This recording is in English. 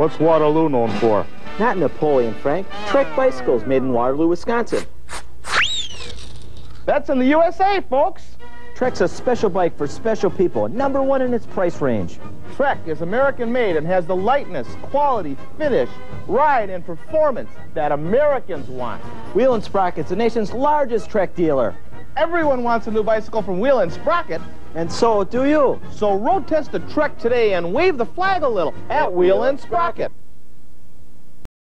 What's Waterloo known for? Not Napoleon, Frank. Trek bicycles made in Waterloo, Wisconsin. That's in the USA, folks. Trek's a special bike for special people, number one in its price range. Trek is American-made and has the lightness, quality, finish, ride, and performance that Americans want. Wheel and Sprocket's the nation's largest Trek dealer. Everyone wants a new bicycle from Wheel and Sprocket, And so do you. so road test the Trek today and wave the flag a little at Wheel and Sprocket.